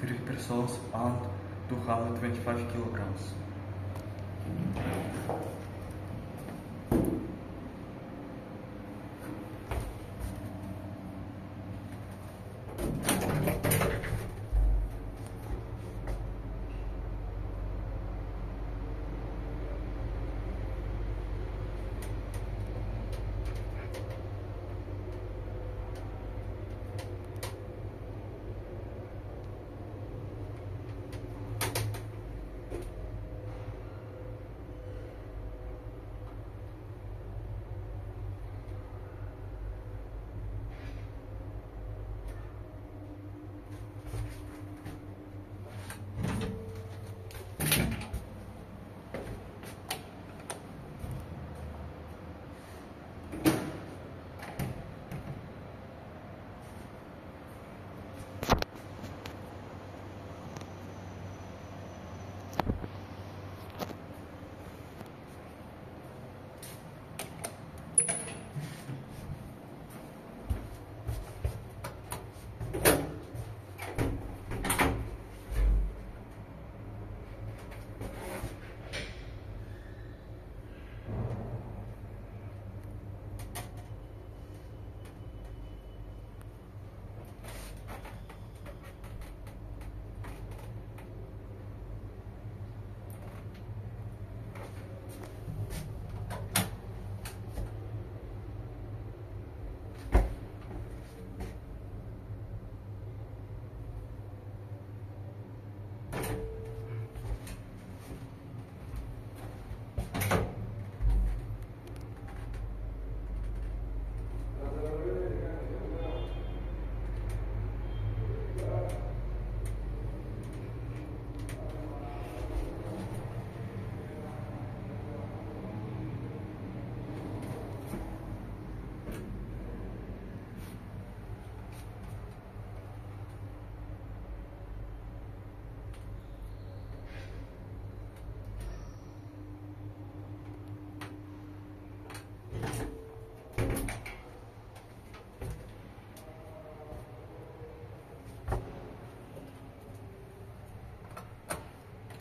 three persons and 225 kilograms.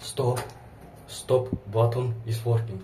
Stop. Stop button is working.